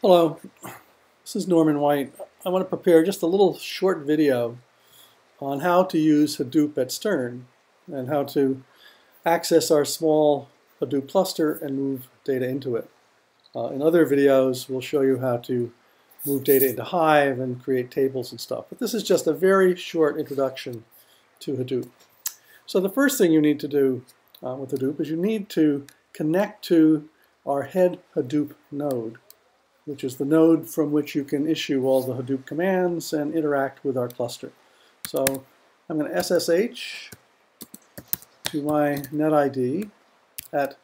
Hello, this is Norman White. I want to prepare just a little short video on how to use Hadoop at Stern and how to access our small Hadoop cluster and move data into it. Uh, in other videos, we'll show you how to move data into Hive and create tables and stuff. But this is just a very short introduction to Hadoop. So the first thing you need to do uh, with Hadoop is you need to connect to our head Hadoop node which is the node from which you can issue all the Hadoop commands and interact with our cluster. So I'm going to SSH to my NetID at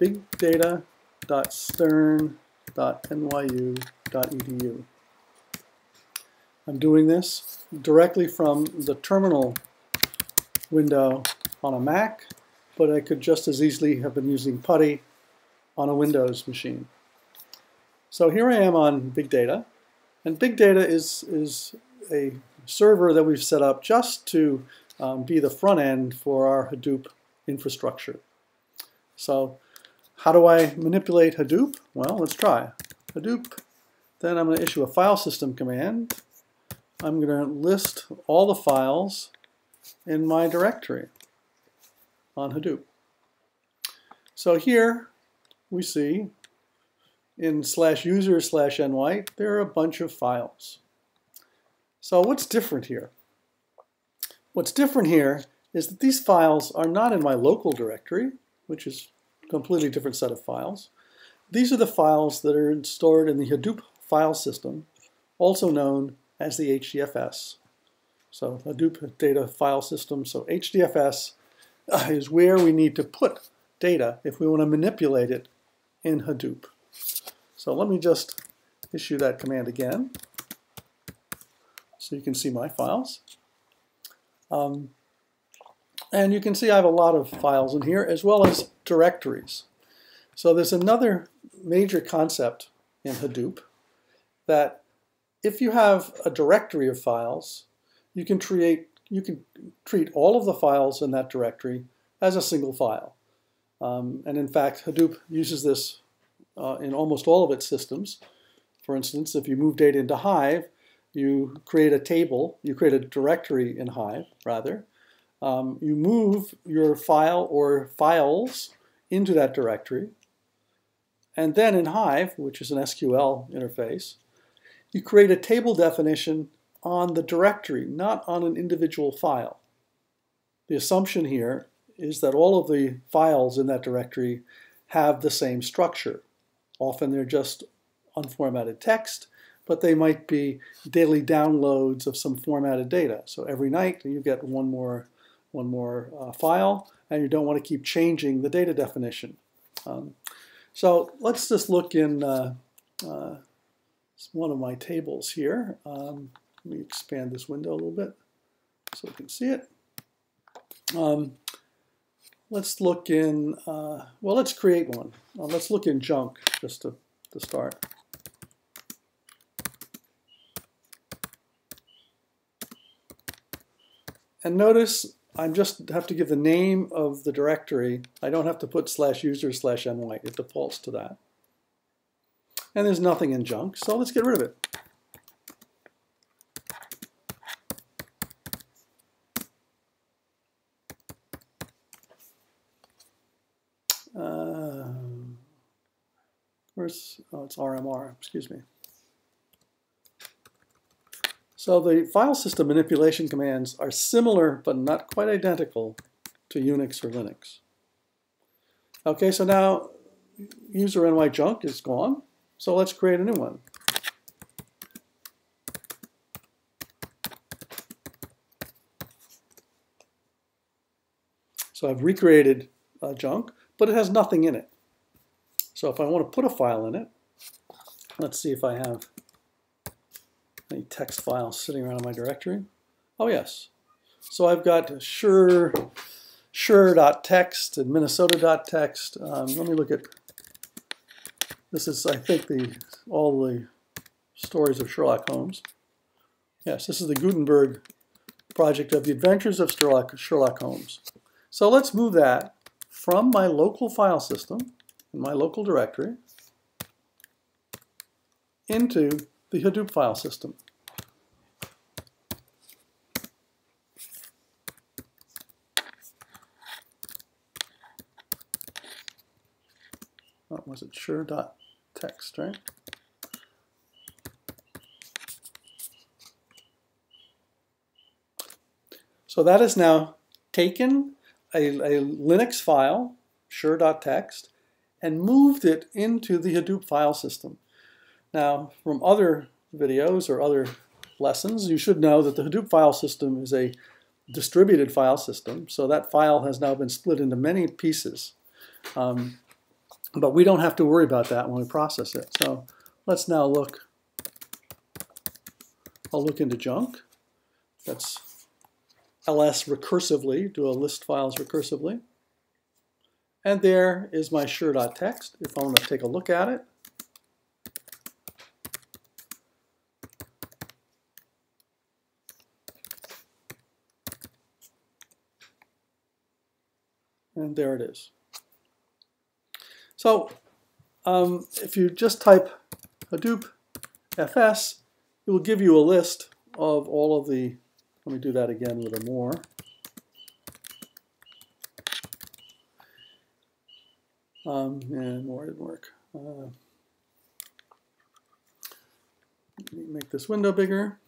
bigdata.stern.nyu.edu. I'm doing this directly from the terminal window on a Mac, but I could just as easily have been using PuTTY on a Windows machine. So here I am on Big Data, and Big Data is, is a server that we've set up just to um, be the front end for our Hadoop infrastructure. So how do I manipulate Hadoop? Well, let's try. Hadoop, then I'm going to issue a file system command. I'm going to list all the files in my directory on Hadoop. So here we see in slash user slash NY, there are a bunch of files. So what's different here? What's different here is that these files are not in my local directory, which is a completely different set of files. These are the files that are stored in the Hadoop file system, also known as the HDFS. So Hadoop data file system. So HDFS is where we need to put data if we want to manipulate it in Hadoop. So let me just issue that command again so you can see my files. Um, and you can see I have a lot of files in here as well as directories. So there's another major concept in Hadoop that if you have a directory of files, you can create you can treat all of the files in that directory as a single file. Um, and in fact, Hadoop uses this uh, in almost all of its systems. For instance, if you move data into Hive, you create a table, you create a directory in Hive, rather. Um, you move your file or files into that directory. And then in Hive, which is an SQL interface, you create a table definition on the directory, not on an individual file. The assumption here is that all of the files in that directory have the same structure. Often they're just unformatted text, but they might be daily downloads of some formatted data. So every night you get one more, one more uh, file, and you don't want to keep changing the data definition. Um, so let's just look in uh, uh, one of my tables here. Um, let me expand this window a little bit so we can see it. Um, let's look in, uh, well, let's create one. Uh, let's look in junk just to, to start. And notice I just have to give the name of the directory. I don't have to put slash user slash ny. It defaults to that. And there's nothing in junk, so let's get rid of it. Where's, oh, it's RMR, excuse me. So the file system manipulation commands are similar but not quite identical to Unix or Linux. Okay, so now user ny junk is gone, so let's create a new one. So I've recreated uh, junk, but it has nothing in it. So if I want to put a file in it, let's see if I have any text files sitting around in my directory. Oh yes. So I've got sure sure.txt and minnesota.txt. Um, let me look at, this is I think the all the stories of Sherlock Holmes. Yes, this is the Gutenberg project of the adventures of Sherlock, Sherlock Holmes. So let's move that from my local file system my local directory. into the Hadoop file system. What was it? Sure dot text, right? So that is now taken a, a Linux file, sure.txt, and moved it into the Hadoop file system. Now, from other videos or other lessons, you should know that the Hadoop file system is a distributed file system, so that file has now been split into many pieces. Um, but we don't have to worry about that when we process it. So let's now look, I'll look into junk. That's ls recursively, do a list files recursively. And there is my sure.txt. If I want to take a look at it, and there it is. So um, if you just type Hadoop FS, it will give you a list of all of the, let me do that again a little more. Um, and more didn't work. Uh, make this window bigger.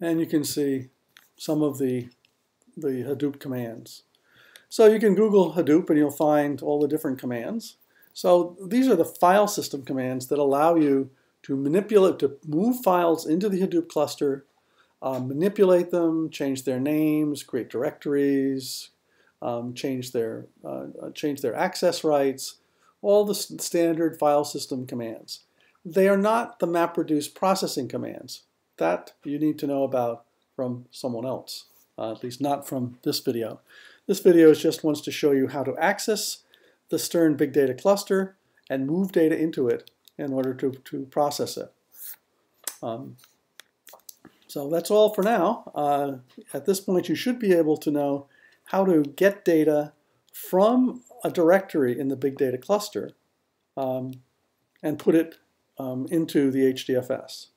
And you can see some of the, the Hadoop commands. So you can Google Hadoop and you'll find all the different commands. So these are the file system commands that allow you to manipulate, to move files into the Hadoop cluster, uh, manipulate them, change their names, create directories, um, change their uh, uh change their access rights, all the standard file system commands. They are not the MapReduce processing commands. That you need to know about from someone else, uh, at least not from this video. This video is just wants to show you how to access the Stern Big Data Cluster and move data into it in order to, to process it. Um, so that's all for now. Uh, at this point, you should be able to know how to get data from a directory in the Big Data Cluster um, and put it um, into the HDFS.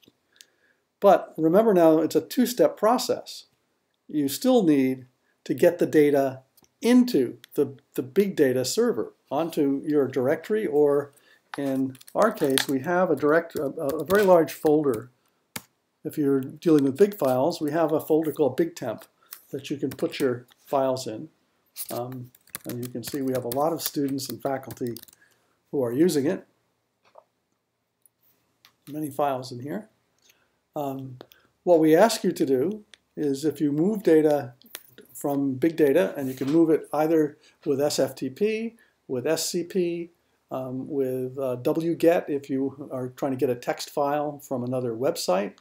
But remember now, it's a two-step process. You still need to get the data into the, the big data server, onto your directory, or in our case, we have a, direct, a, a very large folder. If you're dealing with big files, we have a folder called BigTemp that you can put your files in. Um, and you can see we have a lot of students and faculty who are using it. Many files in here. Um, what we ask you to do is if you move data from big data, and you can move it either with SFTP, with SCP, um, with uh, wget if you are trying to get a text file from another website.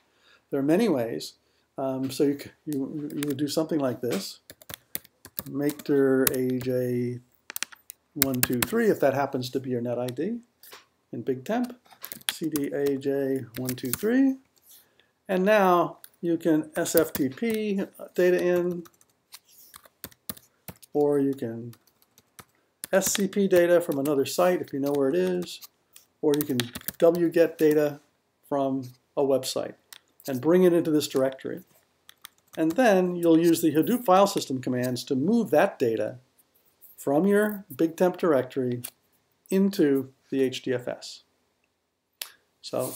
There are many ways. Um, so you, you, you would do something like this. Make their AJ123 if that happens to be your net ID in Big Temp. CD AJ123. And now you can SFTP data in or you can SCP data from another site if you know where it is, or you can wget data from a website and bring it into this directory. And then you'll use the Hadoop file system commands to move that data from your BigTemp directory into the HDFS. So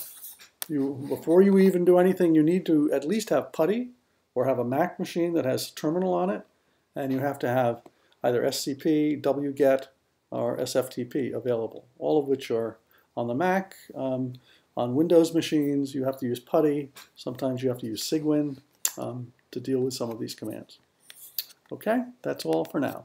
you, before you even do anything, you need to at least have PuTTY or have a Mac machine that has terminal on it and you have to have either SCP, wget, or SFTP available, all of which are on the Mac. Um, on Windows machines, you have to use PuTTY. Sometimes you have to use Cygwin um, to deal with some of these commands. Okay, that's all for now.